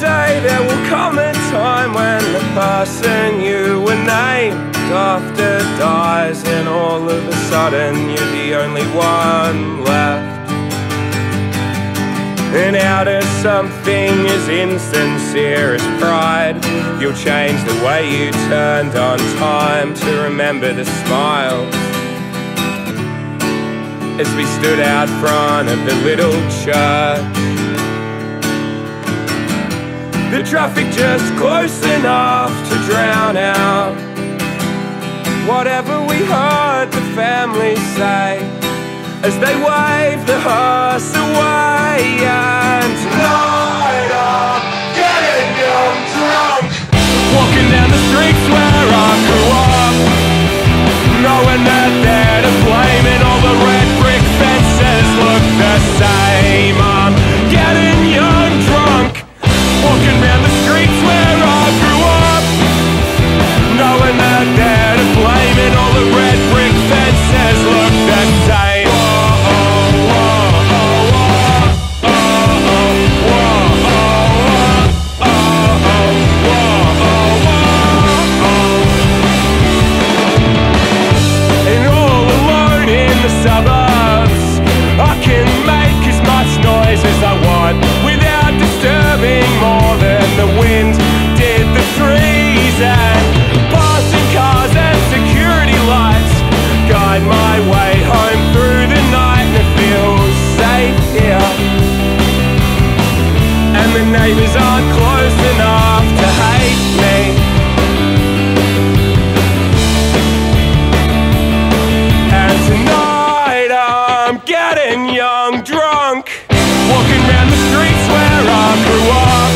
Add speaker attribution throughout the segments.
Speaker 1: day there will come a time when the person you were named after dies and all of a sudden you're the only one left. And out of something as insincere as pride you'll change the way you turned on time to remember the smiles as we stood out front of the little church the traffic just close enough to drown out whatever we heard the family say as they wave the hearse away. Young drunk Walking round the streets where I grew up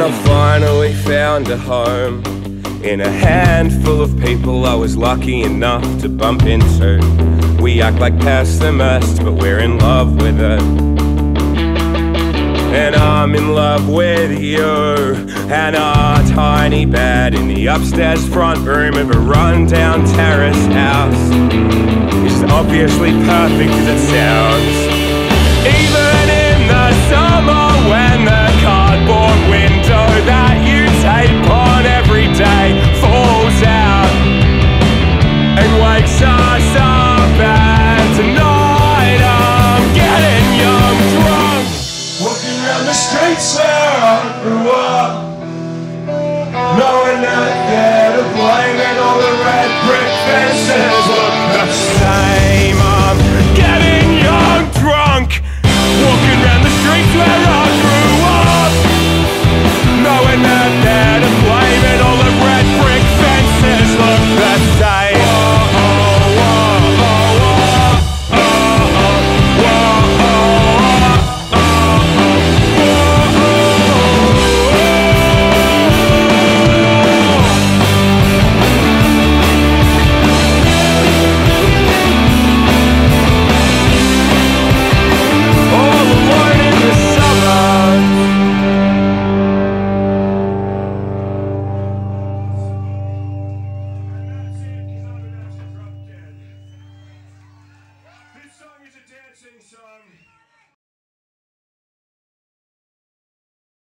Speaker 1: And I finally found a home in a handful of people I was lucky enough to bump into. We act like pessimists, but we're in love with it. And I'm in love with you And our tiny bed in the upstairs front room of a rundown terrace house Is obviously perfect as it sounds on the streets where I grew up.